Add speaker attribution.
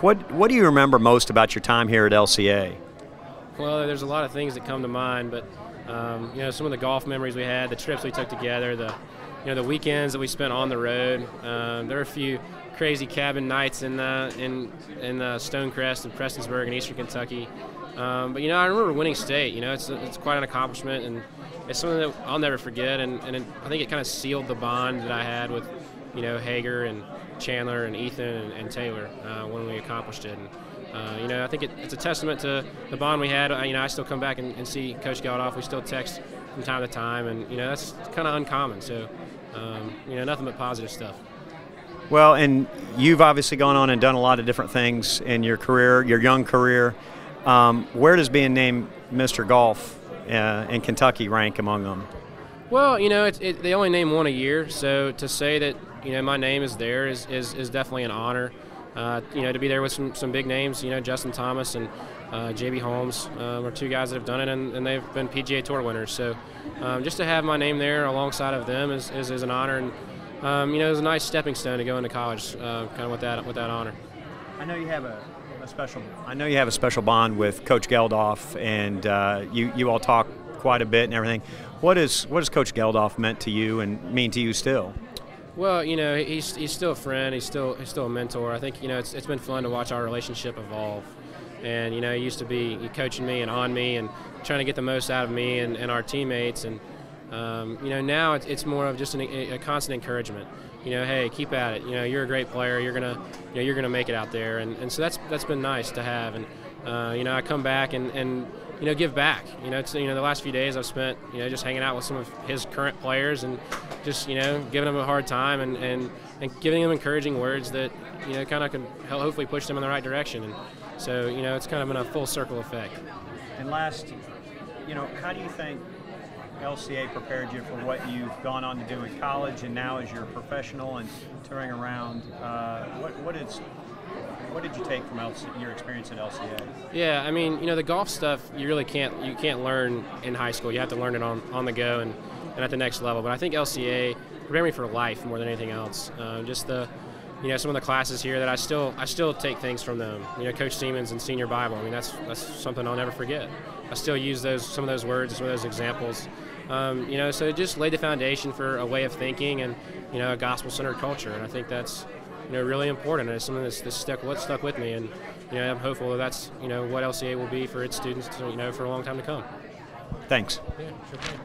Speaker 1: What What do you remember most about your time here at LCA?
Speaker 2: Well, there's a lot of things that come to mind, but um, you know, some of the golf memories we had, the trips we took together, the you know, the weekends that we spent on the road. Um, there were a few crazy cabin nights in uh, in in uh, Stonecrest and Prestonsburg and Eastern Kentucky. Um, but you know, I remember winning state. You know, it's it's quite an accomplishment, and it's something that I'll never forget. And, and it, I think it kind of sealed the bond that I had with you know Hager and Chandler and Ethan and, and Taylor uh, when we accomplished it. And, uh, you know, I think it, it's a testament to the bond we had. you know, I still come back and, and, see Coach Geldof. We still text from time to time, and you know that's kind of uncommon. So, um, you know, nothing but positive stuff.
Speaker 1: Well, and you've obviously gone on and done a lot of different things in your career, your young career. Um, where does being named Mr. Golf uh, in Kentucky rank among them?
Speaker 2: Well, you know, it, they only name one a year, so to say that you know my name is there is, is, is definitely an honor. Uh, you know, to be there with some, some big names, you know, Justin Thomas and uh, JB Holmes are two guys that have done it, and, and they've been PGA Tour winners. So um, just to have my name there alongside of them is, is, is an honor, and um, you know, it was a nice stepping stone to go into college, uh, kind of with that with that honor.
Speaker 1: I know you have a, a, special. I know you have a special bond with Coach Geldof, and uh, you you all talk quite a bit and everything. What is what has Coach Geldof meant to you and mean to you still?
Speaker 2: Well, you know, he's, he's still a friend. He's still he's still a mentor. I think you know it's, it's been fun to watch our relationship evolve. And you know, he used to be coaching me and on me and trying to get the most out of me and, and our teammates. And um, you know, now it's, it's more of just an, a constant encouragement. You know, hey, keep at it. You know, you're a great player. You're gonna, you know, you're gonna make it out there. And, and so that's that's been nice to have. And uh, you know, I come back and, and you know, give back. You know, it's, you know, the last few days I've spent, you know, just hanging out with some of his current players and just, you know, giving them a hard time and, and, and giving them encouraging words that, you know, kind of can help hopefully push them in the right direction. And so, you know, it's kind of been a full circle effect.
Speaker 1: And last, you know, how do you think LCA prepared you for what you've gone on to do in college and now as you're professional and touring around? Uh, what, what is what did you take from LC, your experience at LCA?
Speaker 2: Yeah, I mean, you know, the golf stuff you really can't you can't learn in high school. You have to learn it on, on the go and, and at the next level. But I think LCA prepared me for life more than anything else. Uh, just the you know some of the classes here that I still I still take things from them. You know, Coach Siemens and Senior Bible. I mean, that's that's something I'll never forget. I still use those some of those words, some of those examples. Um, you know, so it just laid the foundation for a way of thinking and you know a gospel-centered culture. And I think that's you know, really important. And it's something that's, that's stuck, what stuck with me, and you know, I'm hopeful that that's you know what LCA will be for its students, to, you know, for a long time to come.
Speaker 1: Thanks.
Speaker 2: Yeah, sure